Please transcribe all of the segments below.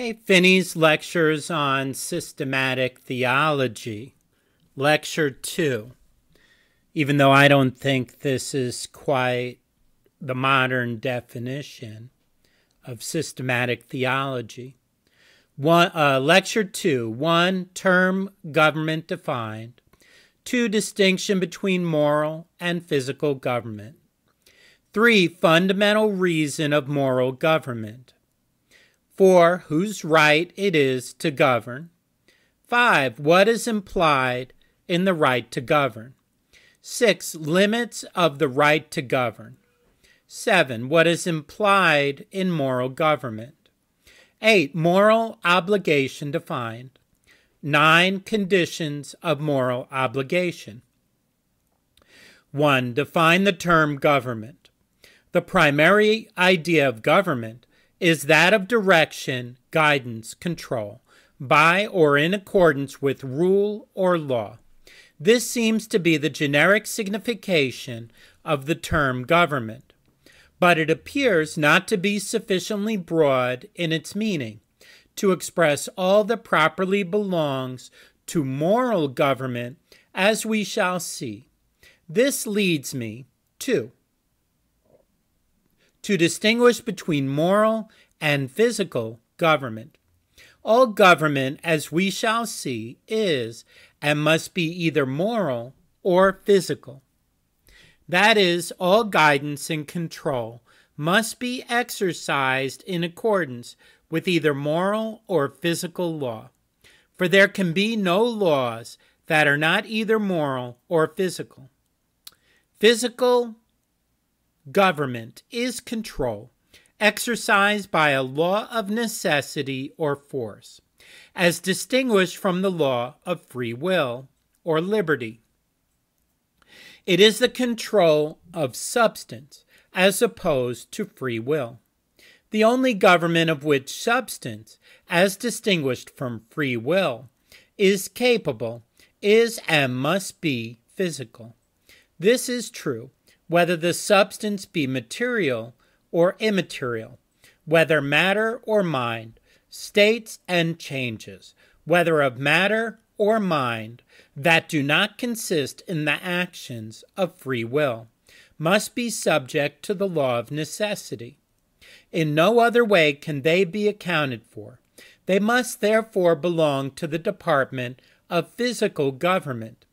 Okay, Finney's lectures on systematic theology, lecture two. Even though I don't think this is quite the modern definition of systematic theology. One, uh, lecture two, one term government defined, two distinction between moral and physical government, three fundamental reason of moral government. Four, whose right it is to govern. Five, what is implied in the right to govern. Six, limits of the right to govern. Seven, what is implied in moral government. Eight, moral obligation defined. Nine, conditions of moral obligation. One, define the term government. The primary idea of government is that of direction, guidance, control, by or in accordance with rule or law. This seems to be the generic signification of the term government, but it appears not to be sufficiently broad in its meaning to express all that properly belongs to moral government, as we shall see. This leads me to to distinguish between moral and physical government. All government, as we shall see, is and must be either moral or physical. That is, all guidance and control must be exercised in accordance with either moral or physical law. For there can be no laws that are not either moral or physical. Physical government is control exercised by a law of necessity or force, as distinguished from the law of free will or liberty. It is the control of substance as opposed to free will. The only government of which substance, as distinguished from free will, is capable, is and must be physical. This is true whether the substance be material or immaterial, whether matter or mind, states and changes, whether of matter or mind, that do not consist in the actions of free will, must be subject to the law of necessity. In no other way can they be accounted for. They must therefore belong to the department of physical government.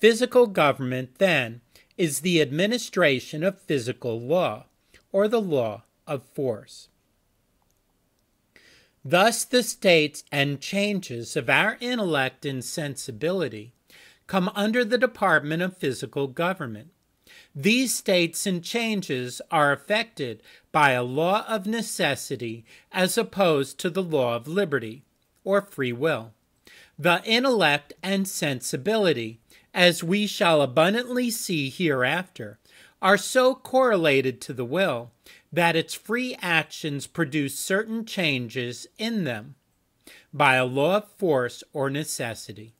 Physical government, then, is the administration of physical law, or the law of force. Thus, the states and changes of our intellect and sensibility come under the department of physical government. These states and changes are affected by a law of necessity as opposed to the law of liberty or free will. The intellect and sensibility as we shall abundantly see hereafter, are so correlated to the will that its free actions produce certain changes in them by a law of force or necessity.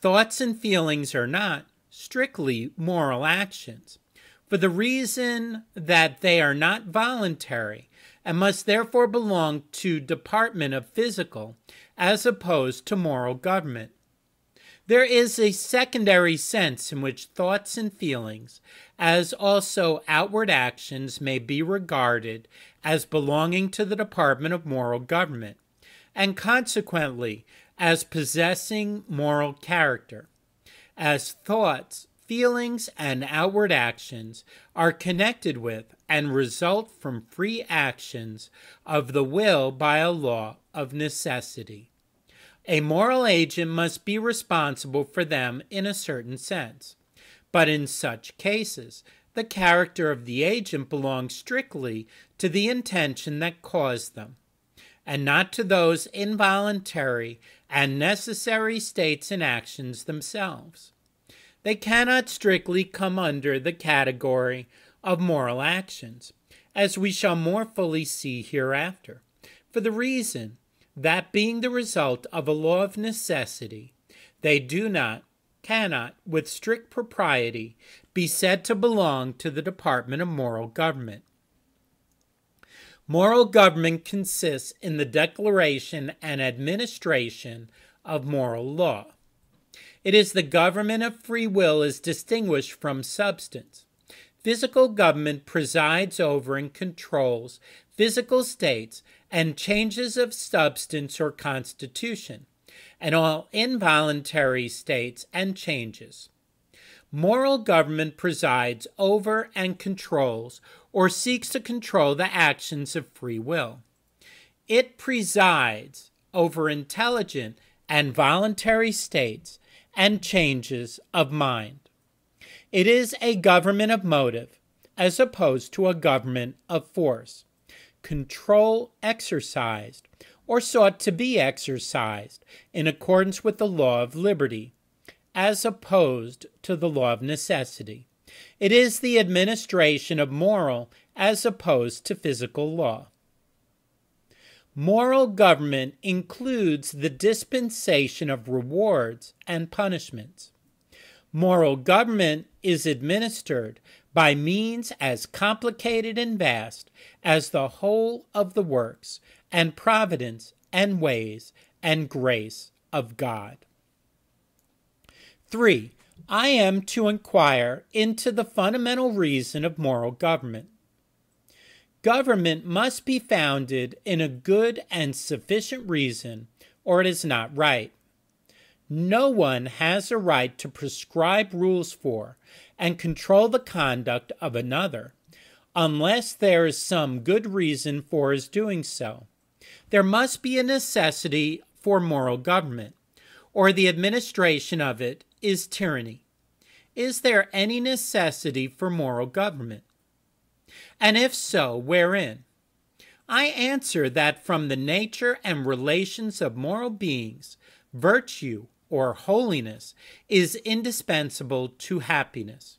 Thoughts and feelings are not strictly moral actions, for the reason that they are not voluntary and must therefore belong to department of physical as opposed to moral government. There is a secondary sense in which thoughts and feelings, as also outward actions, may be regarded as belonging to the department of moral government, and consequently as possessing moral character. As thoughts, feelings, and outward actions are connected with and result from free actions of the will by a law of necessity. A moral agent must be responsible for them in a certain sense. But in such cases, the character of the agent belongs strictly to the intention that caused them, and not to those involuntary and necessary states and actions themselves. They cannot strictly come under the category of moral actions, as we shall more fully see hereafter, for the reason that being the result of a law of necessity, they do not, cannot, with strict propriety, be said to belong to the department of moral government. Moral government consists in the declaration and administration of moral law. It is the government of free will as distinguished from substance. Physical government presides over and controls physical states and changes of substance or constitution, and all involuntary states and changes. Moral government presides over and controls or seeks to control the actions of free will. It presides over intelligent and voluntary states and changes of mind. It is a government of motive as opposed to a government of force. Control exercised or sought to be exercised in accordance with the law of liberty, as opposed to the law of necessity. It is the administration of moral as opposed to physical law. Moral government includes the dispensation of rewards and punishments. Moral government is administered by means as complicated and vast as the whole of the works and providence and ways and grace of God. 3. I am to inquire into the fundamental reason of moral government. Government must be founded in a good and sufficient reason, or it is not right. No one has a right to prescribe rules for and control the conduct of another unless there is some good reason for his doing so. There must be a necessity for moral government, or the administration of it is tyranny. Is there any necessity for moral government? And if so, wherein? I answer that from the nature and relations of moral beings, virtue or holiness is indispensable to happiness.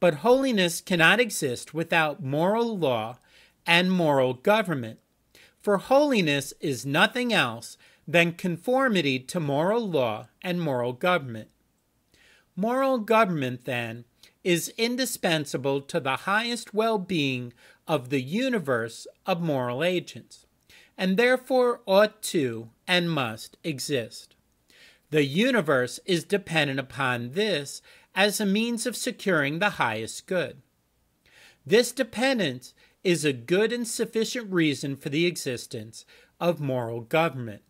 But holiness cannot exist without moral law and moral government, for holiness is nothing else than conformity to moral law and moral government. Moral government, then, is indispensable to the highest well being of the universe of moral agents, and therefore ought to and must exist. The universe is dependent upon this as a means of securing the highest good. This dependence is a good and sufficient reason for the existence of moral government.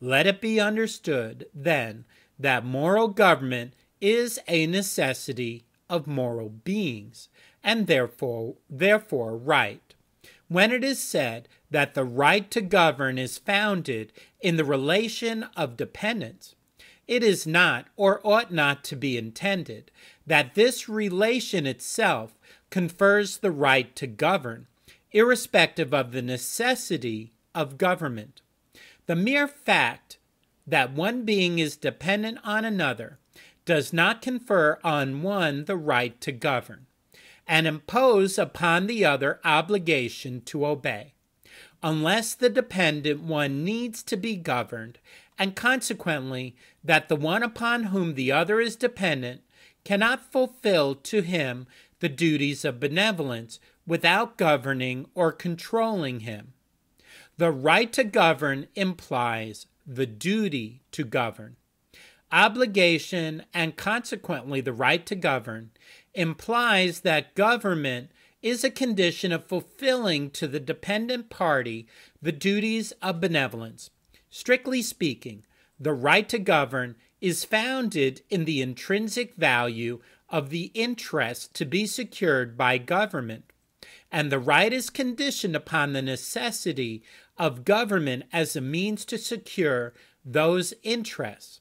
Let it be understood, then, that moral government is a necessity of moral beings, and therefore, therefore right. When it is said that the right to govern is founded in the relation of dependence, it is not, or ought not to be intended, that this relation itself confers the right to govern, irrespective of the necessity of government. The mere fact that one being is dependent on another does not confer on one the right to govern, and impose upon the other obligation to obey, unless the dependent one needs to be governed, and consequently that the one upon whom the other is dependent cannot fulfill to him the duties of benevolence without governing or controlling him. The right to govern implies the duty to govern obligation, and consequently the right to govern, implies that government is a condition of fulfilling to the dependent party the duties of benevolence. Strictly speaking, the right to govern is founded in the intrinsic value of the interest to be secured by government, and the right is conditioned upon the necessity of government as a means to secure those interests.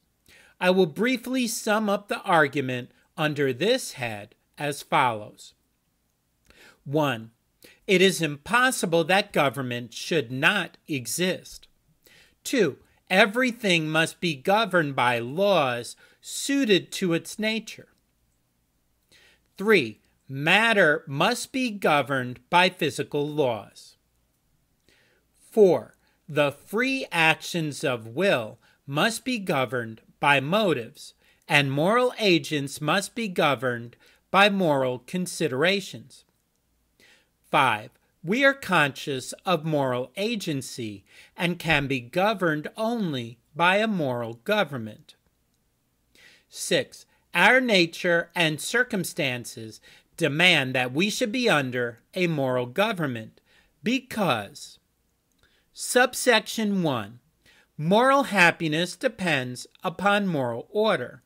I will briefly sum up the argument under this head as follows 1. It is impossible that government should not exist. 2. Everything must be governed by laws suited to its nature. 3. Matter must be governed by physical laws. 4. The free actions of will must be governed by motives, and moral agents must be governed by moral considerations. 5. we are conscious of moral agency and can be governed only by a moral government. 6. Our nature and circumstances demand that we should be under a moral government because subsection 1 moral happiness depends upon moral order.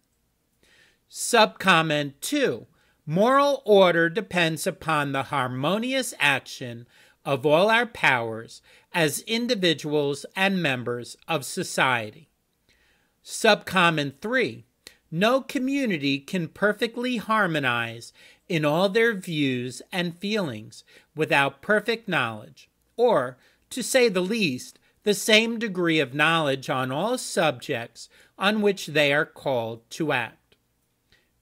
Subcomment 2 Moral order depends upon the harmonious action of all our powers as individuals and members of society. Subcomment 3 No community can perfectly harmonize in all their views and feelings without perfect knowledge, or, to say the least, the same degree of knowledge on all subjects on which they are called to act.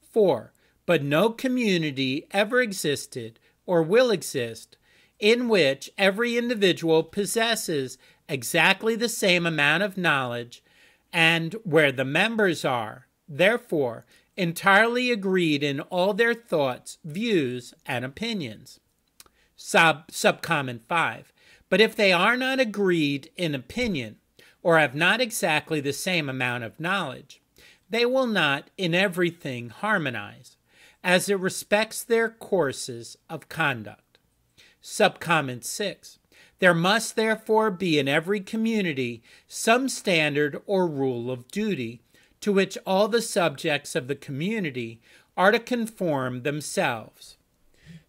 4 but no community ever existed or will exist in which every individual possesses exactly the same amount of knowledge and where the members are, therefore, entirely agreed in all their thoughts, views, and opinions. Sub subcomment 5. But if they are not agreed in opinion, or have not exactly the same amount of knowledge, they will not in everything harmonize as it respects their courses of conduct. Subcomment 6. There must therefore be in every community some standard or rule of duty to which all the subjects of the community are to conform themselves.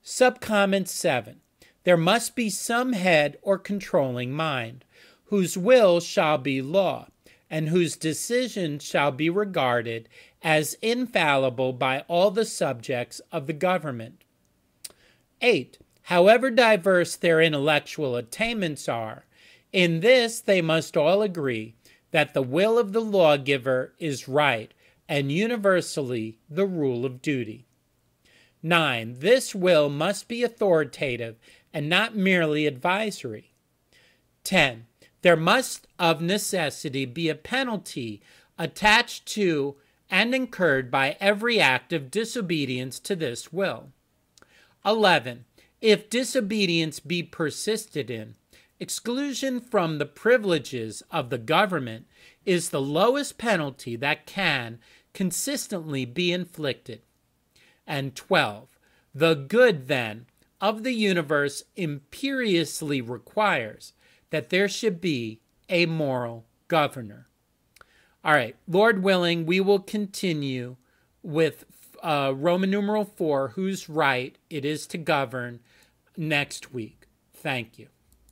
Subcomment 7. There must be some head or controlling mind, whose will shall be law, and whose decision shall be regarded as infallible by all the subjects of the government. 8. However diverse their intellectual attainments are, in this they must all agree that the will of the lawgiver is right and universally the rule of duty. 9. This will must be authoritative and not merely advisory. 10. There must of necessity be a penalty attached to and incurred by every act of disobedience to this will. 11. If disobedience be persisted in, exclusion from the privileges of the government is the lowest penalty that can consistently be inflicted. And 12. The good, then, of the universe imperiously requires that there should be a moral governor. All right, Lord willing, we will continue with uh, Roman numeral four, whose right, it is to govern, next week. Thank you.